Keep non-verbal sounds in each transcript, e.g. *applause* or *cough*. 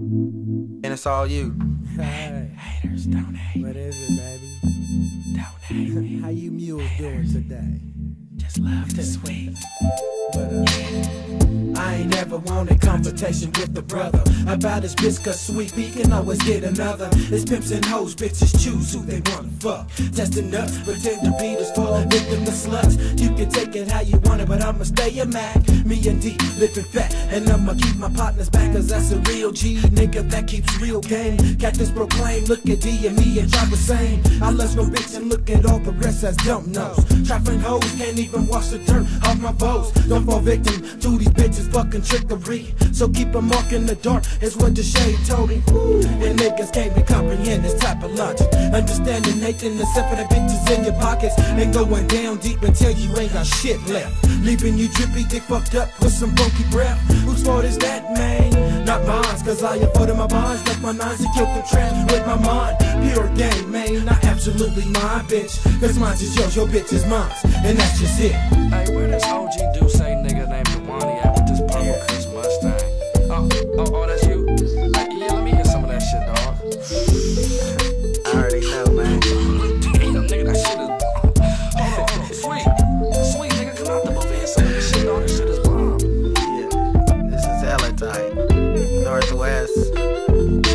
And it's all you. Hey, Haters don't hate. what is it, baby? Don't hate. How you mules doing today? Uh, I ain't never wanted confrontation with the brother about his bitch cause sweet he can always get another. It's pimps and hoes, bitches choose who they wanna fuck. Testing nuts, pretend to be this full victim to sluts. You can take it how you want it, but I'ma stay a Mac. Me and D, living fat, and I'ma keep my partners back cause that's a real G nigga that keeps real game. Cactus proclaim, look at D and me and try the same. I love no bitch and look at all the rest as dumb knows. Trapping hoes can't even wash the dirt off my bows. Don't fall victim to these bitches fucking trickery. So keep a mark in the dark, is what the shade told me. And niggas can't be comprehend this type of logic. Understanding Nathan, except for the bitches in your pockets. And going down deep until you ain't got shit left. Leaving you drippy, dick fucked up with some funky breath. Whose fault is that, man? Not mine, cause I afforded my bonds. Left my nines to kill the trash with my mind. Pure game, man, not absolutely mine, bitch. Cause mine's is yours, your bitch is mine. And that's just it. Hey, where this OG do say nigga named Dewani at with this purple Chris Mustang? Oh, oh, oh, that's you? Hey, yeah, let me hear some of that shit, dog. I already know, man. Damn, nigga, that shit is bomb. Hold on, hold on. Sweet, sweet, nigga, come out the booth and hear some of this shit, dog. This shit is bomb. Yeah. This is hella tight. Northwest.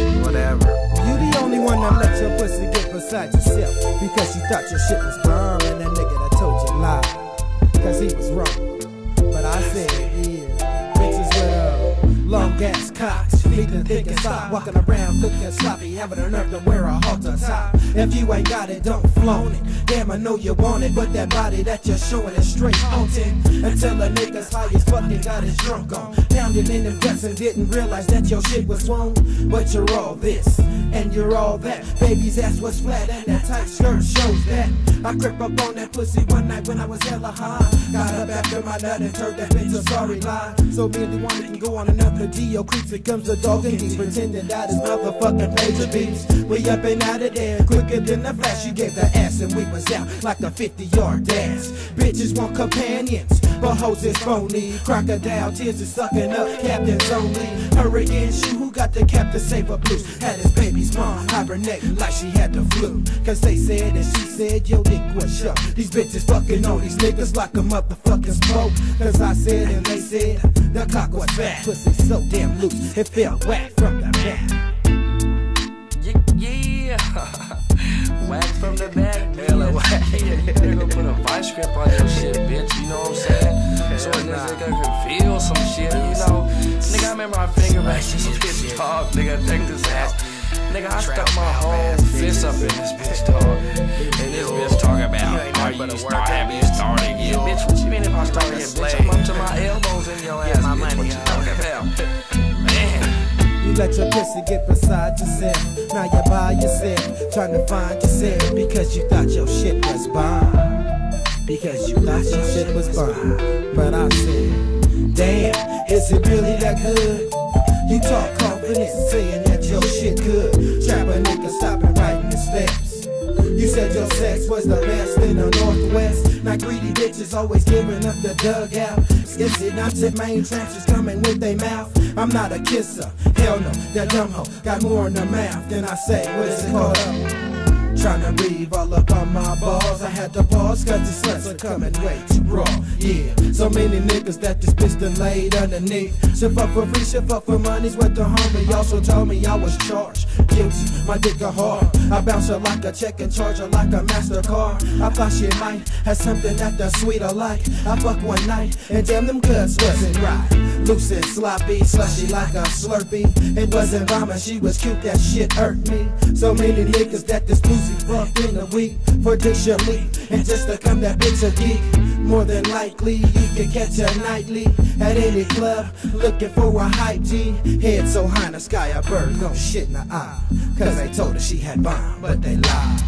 The only one that let your pussy get beside yourself. Because you thought your shit was bomb and that nigga that told you lied because he was wrong. But I said, yeah, bitches with uh, long ass cocks, need to think and stop walking around looking sloppy, having a nerve to wear a halter top. If you ain't got it, don't flaunt it. Damn, I know you want it, but that body that you're showing is straight haunting. Until a nigga's high as fuck fucking got his drunk on, pounding in them guts and didn't realize that your shit was wrong. But you're all this and you're all that. Baby's ass was flat and that tight skirt shows that. I crept up on that pussy one night when I was hella high. Got up after my nut and turned that bitch a sorry lie. So me and the one can go on another deal. Creeps it comes the and geese pretending that his motherfucking of beats. We up and out of there quicker than a flash. You gave the ass and we was out like a 50 yard dash. Bitches want companions, but hoes is phony. Crocodile tears is sucking up captains only. Hurricane shoe who got the captain saver blues. Had his baby's mom hibernating like she had the flu. Cause they said and she said, yo, dick was shut. These bitches fucking on these niggas like a motherfucking smoke. Cause I said and they said, the cock was fat. Pussy so damn loose, it felt whack from the back. Yeah, *laughs* yeah. From the back. Hella. Nigga put a vice grip on your shit, bitch. You know what I'm saying? So a nigga can feel some shit, you know? Nigga, I remember I finger back this bitch, dog. Nigga, take this ass. Nigga, I stuck my whole fist up in this bitch, dog. And this bitch talking about, are you start, have you started yet? Bitch, what you mean if I started yet? Bitch, I'm up to my elbows in your ass, my bitch. money, What you huh? talking *laughs* about? Man. You let your pussy get beside yourself. Now you're by yourself, trying to find yourself because you thought your shit was bomb. Because you thought your shit was bomb. But I said, damn, is it really that good? You talk confident, saying that your shit good. Trap a nigga stopping right in the steps. You said your sex was the best in the Northwest. Now greedy bitches always giving up the dugout. Skips it, not to main tramps coming with they mouth. I'm not a kisser, hell no, that dumb hoe got more in her mouth than I say. What is it called? Tryna breathe all up on my balls. I had to pause cause the sluts are coming way too raw. Yeah, so many niggas that this done laid underneath. Should fuck for free, should fuck for money's what the homie also told me I was charged. Guilty, my dick a hard. I bounce her like a check and charge her like a MasterCard. I thought she might have something that the sweeter like. I fuck one night and damn them guts wasn't right. Loose and sloppy, slushy like a Slurpee. It wasn't vomit, she was cute, that shit hurt me. So many niggas that this pussy fucked in a week for leak. And just to come that bitch a geek. More than likely, you can catch her nightly at any club looking for a hype G. Head so high in the sky, a bird gon' shit in the eye. Cause they told her she had bomb, but they lied.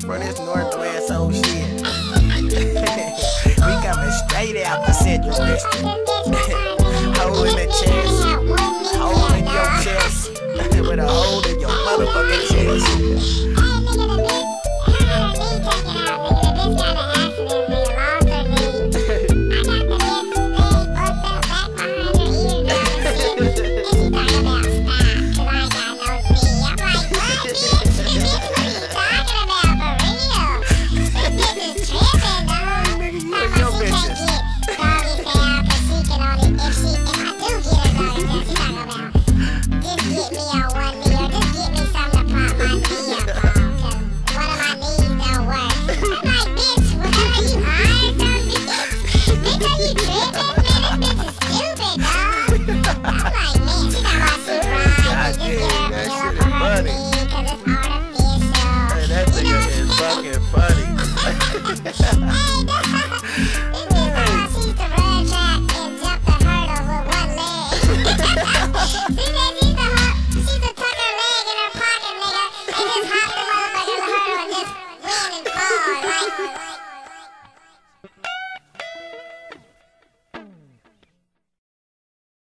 Said, bro, this Northwest old shit. *laughs* we coming straight out the Central District.